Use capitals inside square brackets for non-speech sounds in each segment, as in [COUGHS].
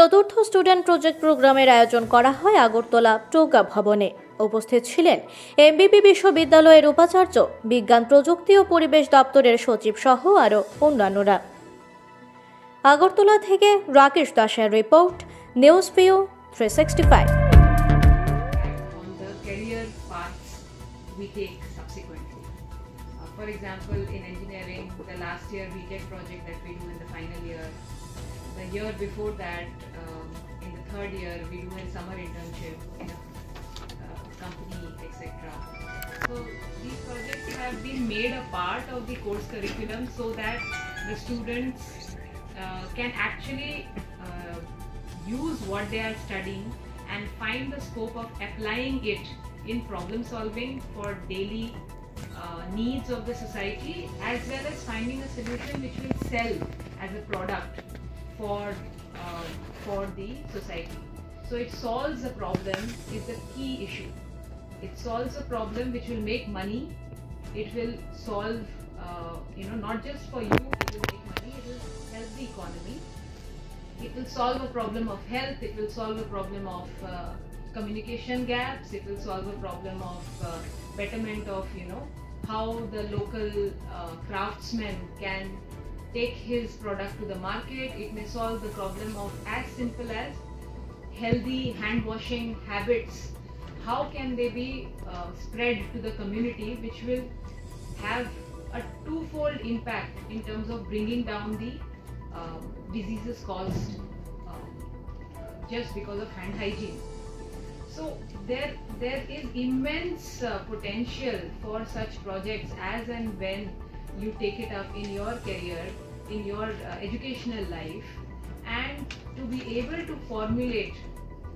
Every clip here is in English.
চতুর্থ student project প্রোগ্রামের আয়োজন করা হয় আগরতলা চৌকা ভবনে। উপস্থিত ছিলেন এমবিপি বিশ্ববিদ্যালয়ের উপাচার্য বিজ্ঞান প্রযুক্তি ও পরিবেশ দপ্তরের সচিব সহ আরও অন্যান্যরা। আগরতলা থেকে রাকেশ দাসের report news view three sixty five for example, in engineering, the last year BTech project that we do in the final year, the year before that, um, in the third year, we do a summer internship in a uh, company, etc. So these projects have been made a part of the course curriculum so that the students uh, can actually uh, use what they are studying and find the scope of applying it in problem solving for daily uh, needs of the society as well as finding a solution which will sell as a product for uh, for the society. So it solves a problem is the key issue. It solves a problem which will make money. It will solve uh, you know not just for you it will make money it will help the economy. It will solve a problem of health it will solve a problem of uh, communication gaps it will solve a problem of uh, betterment of you know how the local uh, craftsman can take his product to the market it may solve the problem of as simple as healthy hand washing habits how can they be uh, spread to the community which will have a twofold impact in terms of bringing down the um, diseases caused um, just because of hand hygiene. So there there is immense uh, potential for such projects as and when you take it up in your career, in your uh, educational life, and to be able to formulate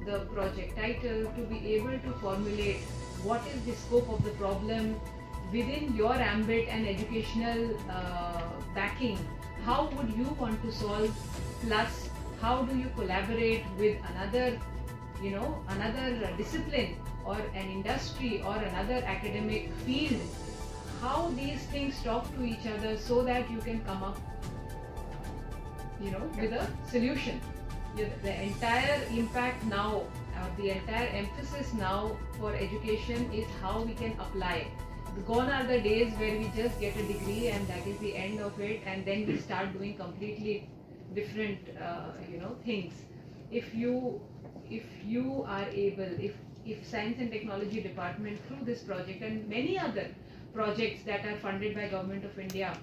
the project title, to be able to formulate what is the scope of the problem within your ambit and educational uh, backing how would you want to solve plus how do you collaborate with another you know another discipline or an industry or another academic field how these things talk to each other so that you can come up you know with a solution. The entire impact now uh, the entire emphasis now for education is how we can apply gone are the days where we just get a degree and that is the end of it and then we start doing completely different uh, you know things. If you if you are able if if science and technology department through this project and many other projects that are funded by government of india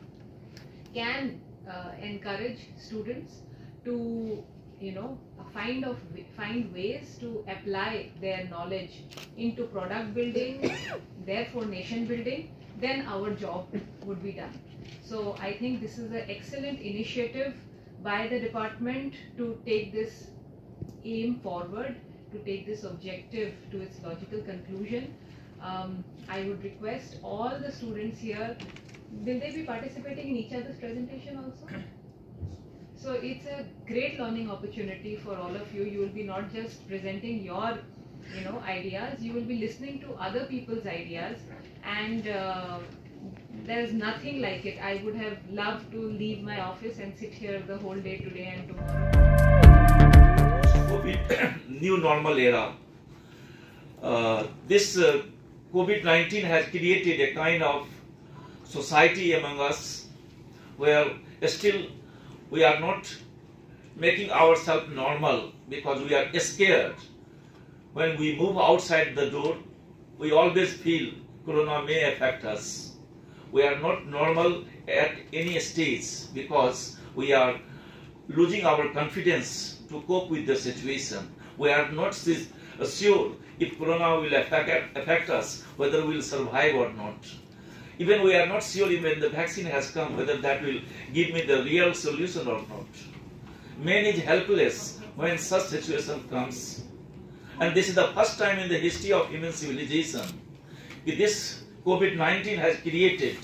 can uh, encourage students to you know find of find ways to apply their knowledge into product building [COUGHS] therefore nation building then our job would be done. So i think this is an excellent initiative by the department to take this aim forward to take this objective to its logical conclusion um, i would request all the students here will they be participating in each other's presentation also so it's a great learning opportunity for all of you. You will be not just presenting your, you know, ideas. You will be listening to other people's ideas, and uh, there's nothing like it. I would have loved to leave my office and sit here the whole day today and tomorrow. COVID [COUGHS] new normal era. Uh, this uh, COVID 19 has created a kind of society among us where still we are not making ourselves normal because we are scared. When we move outside the door, we always feel corona may affect us. We are not normal at any stage because we are losing our confidence to cope with the situation. We are not uh, sure if corona will affect, affect us, whether we will survive or not. Even we are not sure when the vaccine has come whether that will give me the real solution or not. Man is helpless when such situation comes. And this is the first time in the history of human civilization. This COVID-19 has created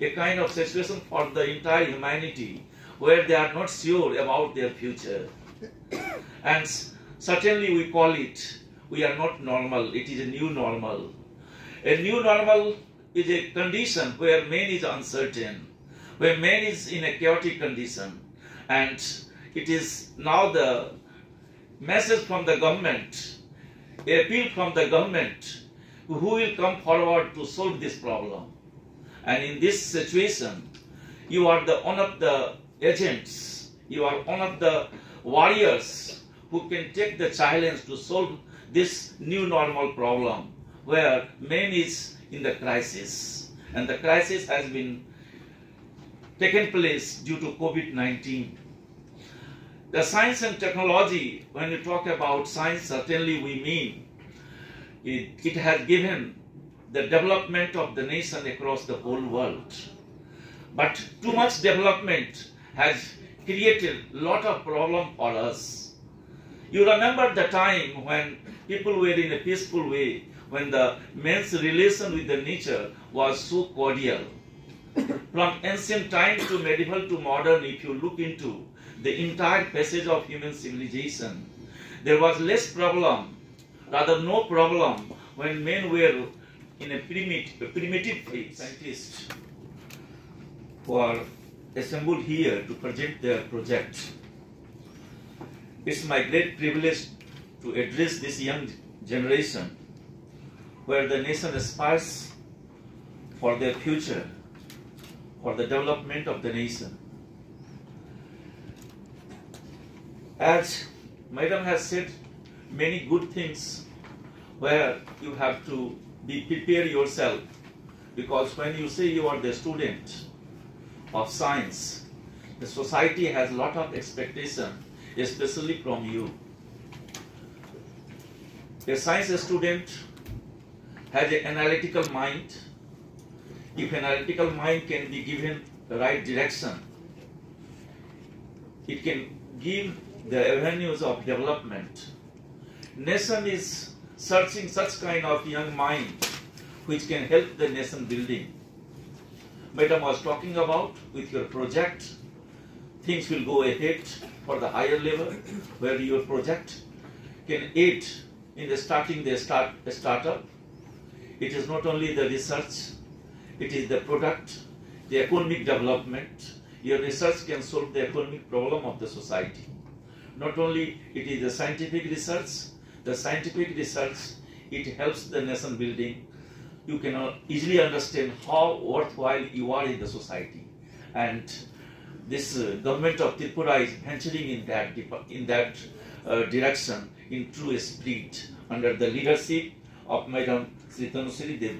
a kind of situation for the entire humanity where they are not sure about their future. And certainly we call it, we are not normal, it is a new normal. A new normal is a condition where man is uncertain, where man is in a chaotic condition. And it is now the message from the government, appeal from the government who will come forward to solve this problem. And in this situation, you are the one of the agents, you are one of the warriors who can take the challenge to solve this new normal problem where man is in the crisis. And the crisis has been taken place due to COVID-19. The science and technology, when we talk about science, certainly we mean it, it has given the development of the nation across the whole world. But too much development has created a lot of problem for us. You remember the time when people were in a peaceful way, when the man's relation with the nature was so cordial. From ancient time to medieval to modern, if you look into the entire passage of human civilization, there was less problem, rather no problem, when men were in a primitive, primitive phase. Scientists who are assembled here to present their project. It's my great privilege to address this young generation where the nation aspires for their future, for the development of the nation. As Madam has said many good things where you have to be prepare yourself because when you say you are the student of science, the society has a lot of expectation, especially from you. A science student has an analytical mind. If analytical mind can be given the right direction, it can give the avenues of development. Nation is searching such kind of young mind which can help the nation building. Madam was talking about with your project, things will go ahead for the higher level where your project can aid in the starting the start the startup. It is not only the research, it is the product, the economic development. Your research can solve the economic problem of the society. Not only it is the scientific research, the scientific research, it helps the nation building. You can easily understand how worthwhile you are in the society. And this uh, government of Tripura is venturing in that, in that uh, direction in true spirit under the leadership of Madam Sri Tanusri Dev.